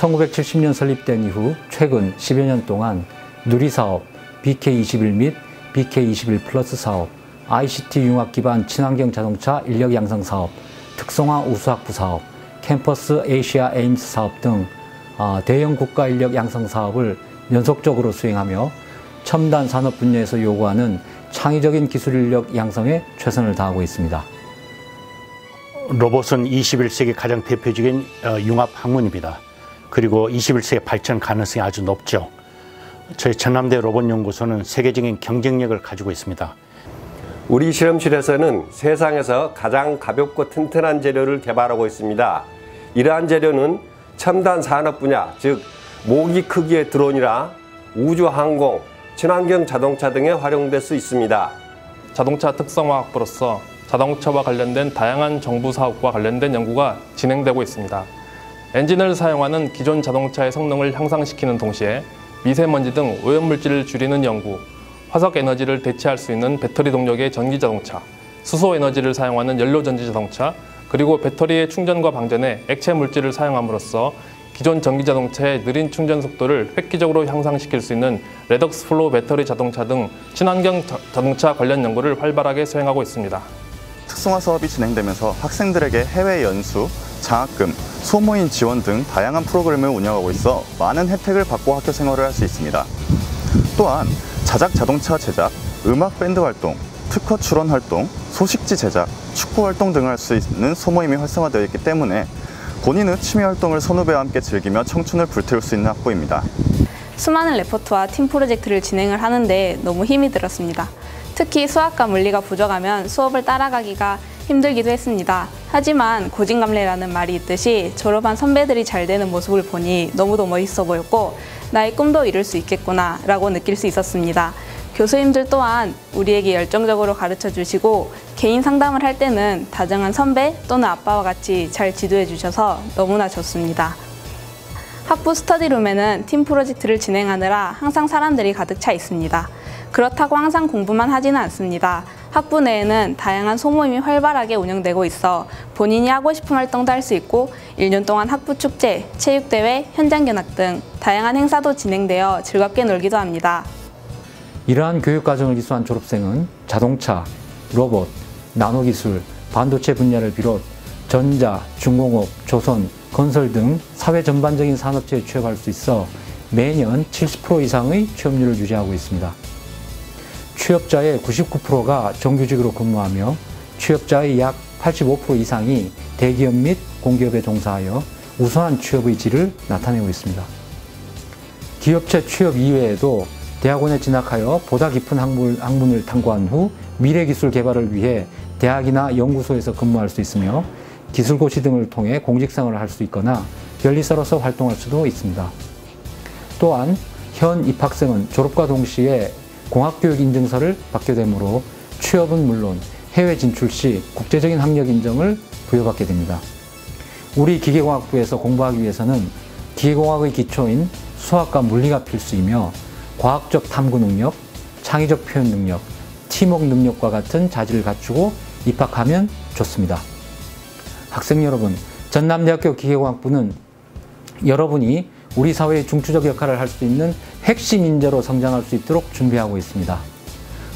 1970년 설립된 이후 최근 10여 년 동안 누리사업, BK21 및 BK21 플러스 사업, ICT 융합 기반 친환경 자동차 인력 양성 사업, 특성화 우수학부 사업, CAMPUS Asia AIMS 사업 등 아, 대형 국가 인력 양성 사업을 연속적으로 수행하며 첨단 산업 분야에서 요구하는 창의적인 기술 인력 양성에 최선을 다하고 있습니다. 로봇은 21세기 가장 대표적인 어, 융합 학문입니다. 그리고 21세기 발전 가능성이 아주 높죠. 저희 전남대 로봇연구소는 세계적인 경쟁력을 가지고 있습니다. 우리 실험실에서는 세상에서 가장 가볍고 튼튼한 재료를 개발하고 있습니다. 이러한 재료는 첨단 산업 분야, 즉 모기 크기의 드론이라 우주 항공, 친환경 자동차 등에 활용될 수 있습니다. 자동차 특성화 학부로서 자동차와 관련된 다양한 정부 사업과 관련된 연구가 진행되고 있습니다. 엔진을 사용하는 기존 자동차의 성능을 향상시키는 동시에 미세먼지 등 오염물질을 줄이는 연구, 화석 에너지를 대체할 수 있는 배터리 동력의 전기 자동차, 수소 에너지를 사용하는 연료 전지 자동차, 그리고 배터리의 충전과 방전에 액체 물질을 사용함으로써 기존 전기 자동차의 느린 충전 속도를 획기적으로 향상시킬 수 있는 redox flow 배터리 자동차 등 친환경 자동차 관련 연구를 활발하게 수행하고 있습니다. 특성화 사업이 진행되면서 학생들에게 해외 연수, 장학금, 소모임 지원 등 다양한 프로그램을 운영하고 있어 많은 혜택을 받고 학교 생활을 할 수 있습니다. 또한 자작 자동차 제작, 음악 밴드 활동, 특허 출원 활동, 소식지 제작, 축구 활동 등을 할 수 있는 소모임이 활성화되어 있기 때문에 본인의 취미 활동을 선후배와 함께 즐기며 청춘을 불태울 수 있는 학부입니다. 수많은 레포트와 팀 프로젝트를 진행을 하는데 너무 힘이 들었습니다. 특히 수학과 물리가 부족하면 수업을 따라가기가 힘들기도 했습니다. 하지만 고진감래라는 말이 있듯이 졸업한 선배들이 잘 되는 모습을 보니 너무도 멋있어 보였고 나의 꿈도 이룰 수 있겠구나 라고 느낄 수 있었습니다. 교수님들 또한 우리에게 열정적으로 가르쳐 주시고 개인 상담을 할 때는 다정한 선배 또는 아빠와 같이 잘 지도해 주셔서 너무나 좋습니다. 학부 스터디룸에는 팀 프로젝트를 진행하느라 항상 사람들이 가득 차 있습니다. 그렇다고 항상 공부만 하지는 않습니다. 학부 내에는 다양한 소모임이 활발하게 운영되고 있어 본인이 하고 싶은 활동도 할 수 있고 1년 동안 학부 축제, 체육대회, 현장견학 등 다양한 행사도 진행되어 즐겁게 놀기도 합니다. 이러한 교육과정을 이수한 졸업생은 자동차, 로봇, 나노기술, 반도체 분야를 비롯 전자, 중공업, 조선, 건설 등 사회 전반적인 산업체에 취업할 수 있어 매년 70% 이상의 취업률을 유지하고 있습니다. 취업자의 99%가 정규직으로 근무하며 취업자의 약 85% 이상이 대기업 및 공기업에 종사하여 우수한 취업의 질을 나타내고 있습니다. 기업체 취업 이외에도 대학원에 진학하여 보다 깊은 학문, 학문을 탐구한 후 미래 기술 개발을 위해 대학이나 연구소에서 근무할 수 있으며 기술고시 등을 통해 공직생활을 할 수 있거나 변리사로서 활동할 수도 있습니다. 또한 현 입학생은 졸업과 동시에 공학교육 인증서를 받게 되므로 취업은 물론 해외 진출 시 국제적인 학력 인정을 부여받게 됩니다. 우리 기계공학부에서 공부하기 위해서는 기계공학의 기초인 수학과 물리가 필수이며 과학적 탐구 능력, 창의적 표현 능력, 팀웍 능력과 같은 자질을 갖추고 입학하면 좋습니다. 학생 여러분, 전남대학교 기계공학부는 여러분이 우리 사회의 중추적 역할을 할 수 있는 핵심 인재로 성장할 수 있도록 준비하고 있습니다.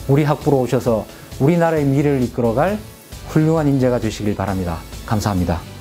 우리 학부로 오셔서 우리나라의 미래를 이끌어갈 훌륭한 인재가 되시길 바랍니다. 감사합니다.